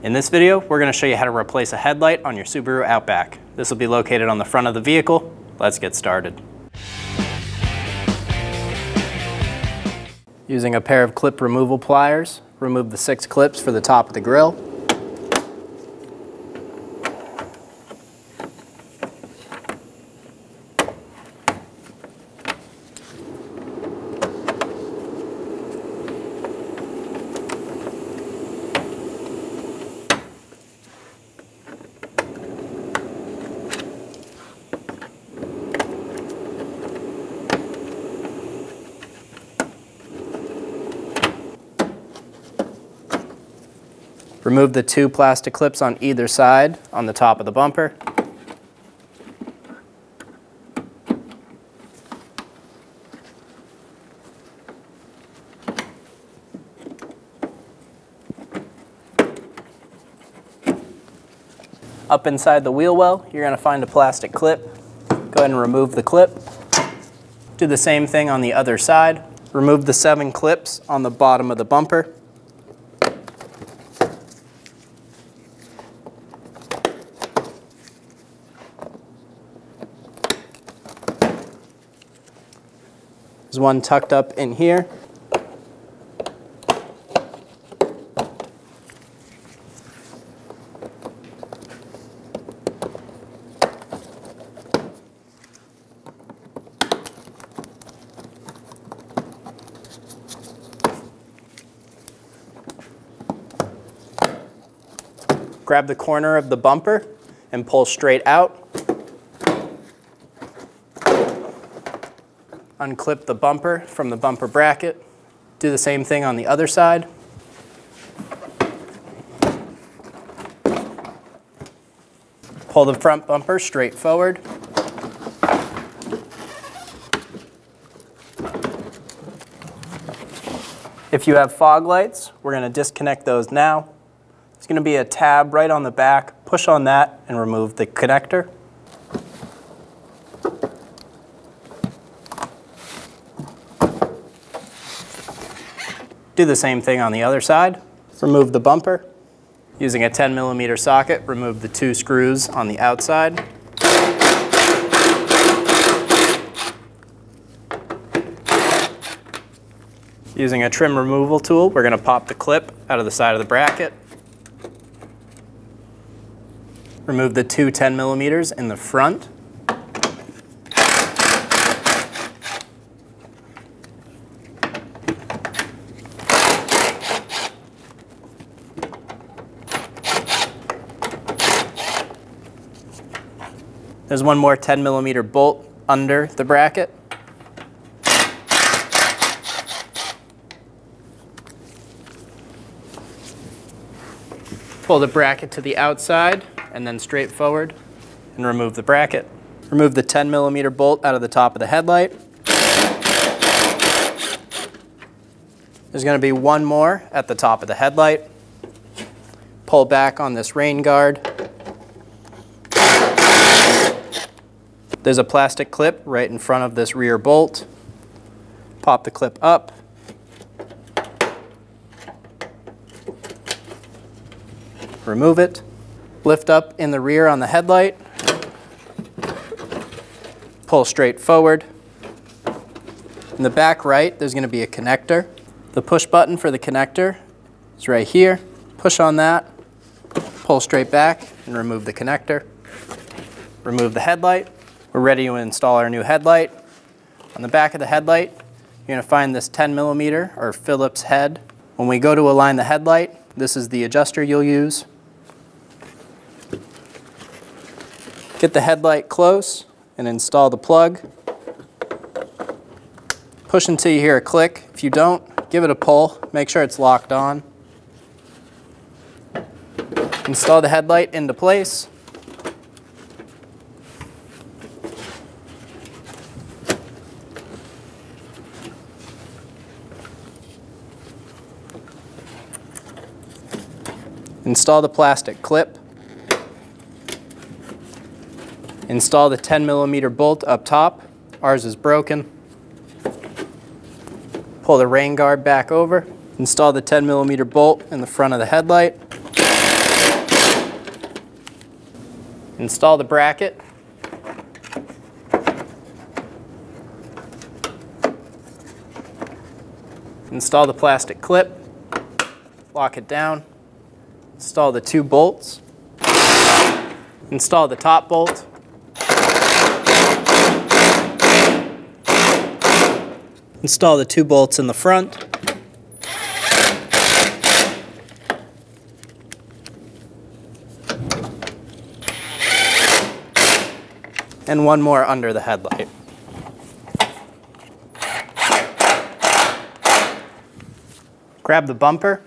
In this video, we're going to show you how to replace a headlight on your Subaru Outback. This will be located on the front of the vehicle. Let's get started. Using a pair of clip removal pliers, remove the six clips for the top of the grill. Remove the two plastic clips on either side on the top of the bumper. Up inside the wheel well, you're going to find a plastic clip. Go ahead and remove the clip. Do the same thing on the other side. Remove the seven clips on the bottom of the bumper. There's one tucked up in here. Grab the corner of the bumper and pull straight out. Unclip the bumper from the bumper bracket. Do the same thing on the other side. Pull the front bumper straight forward. If you have fog lights, we're going to disconnect those now. There's going to be a tab right on the back. Push on that and remove the connector. Do the same thing on the other side. Remove the bumper. Using a 10 millimeter socket, remove the two screws on the outside. Using a trim removal tool, we're going to pop the clip out of the side of the bracket. Remove the two 10 millimeters in the front. There's one more 10 millimeter bolt under the bracket. Pull the bracket to the outside and then straight forward and remove the bracket. Remove the 10 millimeter bolt out of the top of the headlight. There's going to be one more at the top of the headlight. Pull back on this rain guard There's a plastic clip right in front of this rear bolt. Pop the clip up. Remove it. Lift up in the rear on the headlight. Pull straight forward. In the back right, there's going to be a connector. The push button for the connector is right here. Push on that, pull straight back, and remove the connector. Remove the headlight. We're ready to install our new headlight. On the back of the headlight, you're going to find this 10 millimeter or Phillips head. When we go to align the headlight, this is the adjuster you'll use. Get the headlight close and install the plug. Push until you hear a click. If you don't, give it a pull. Make sure it's locked on. Install the headlight into place. Install the plastic clip. Install the 10 millimeter bolt up top. Ours is broken. Pull the rain guard back over. Install the 10 millimeter bolt in the front of the headlight. Install the bracket. Install the plastic clip, lock it down, install the two bolts, install the top bolt, install the two bolts in the front, and one more under the headlight. Grab the bumper,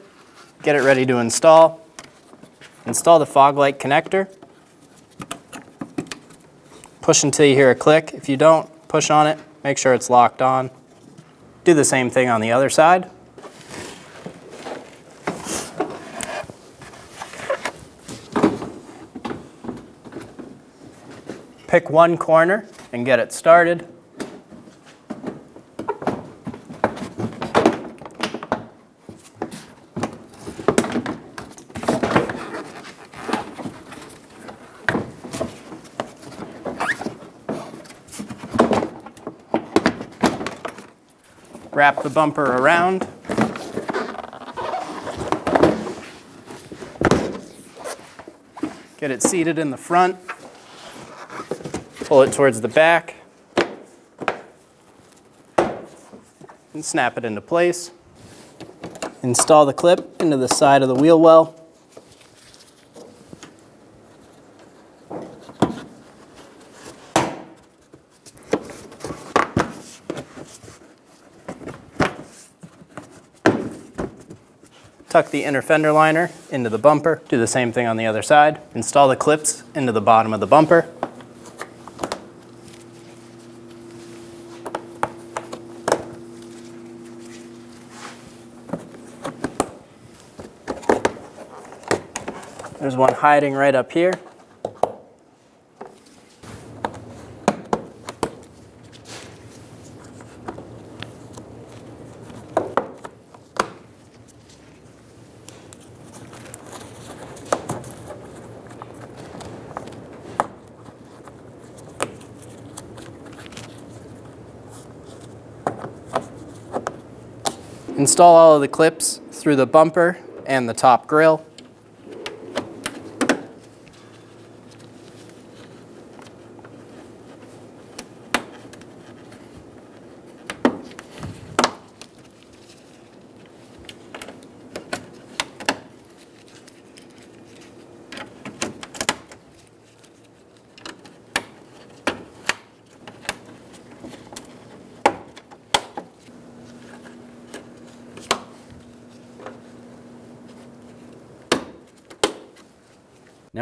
get it ready to install. Install the fog light connector. Push until you hear a click. If you don't, push on it, make sure it's locked on. Do the same thing on the other side. Pick one corner and get it started. Wrap the bumper around. Get it seated in the front. Pull it towards the back. And snap it into place. Install the clip into the side of the wheel well. Tuck the inner fender liner into the bumper. Do the same thing on the other side. Install the clips into the bottom of the bumper. There's one hiding right up here. Install all of the clips through the bumper and the top grille.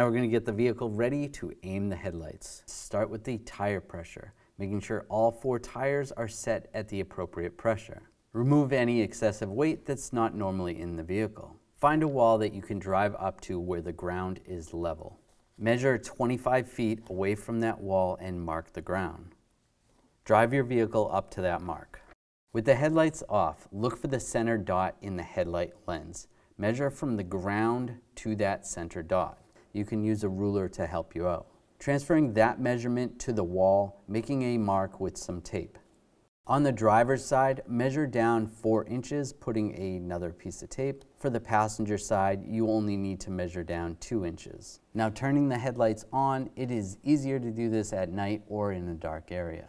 Now we're going to get the vehicle ready to aim the headlights. Start with the tire pressure, making sure all four tires are set at the appropriate pressure. Remove any excessive weight that's not normally in the vehicle. Find a wall that you can drive up to where the ground is level. Measure 25 feet away from that wall and mark the ground. Drive your vehicle up to that mark. With the headlights off, look for the center dot in the headlight lens. Measure from the ground to that center dot you can use a ruler to help you out. Transferring that measurement to the wall, making a mark with some tape. On the driver's side, measure down 4 inches, putting another piece of tape. For the passenger side, you only need to measure down 2 inches. Now turning the headlights on, it is easier to do this at night or in a dark area.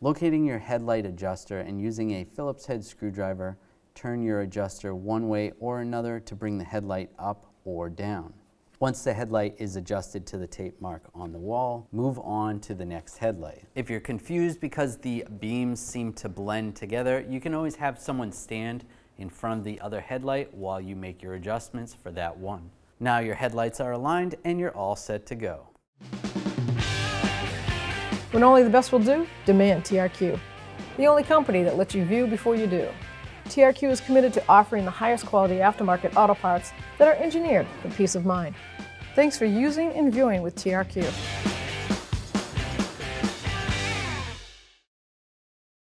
Locating your headlight adjuster and using a Phillips head screwdriver, turn your adjuster one way or another to bring the headlight up or down. Once the headlight is adjusted to the tape mark on the wall, move on to the next headlight. If you're confused because the beams seem to blend together, you can always have someone stand in front of the other headlight while you make your adjustments for that one. Now your headlights are aligned and you're all set to go. When only the best will do, demand TRQ. The only company that lets you view before you do. TRQ is committed to offering the highest quality aftermarket auto parts that are engineered for peace of mind. Thanks for using and viewing with TRQ.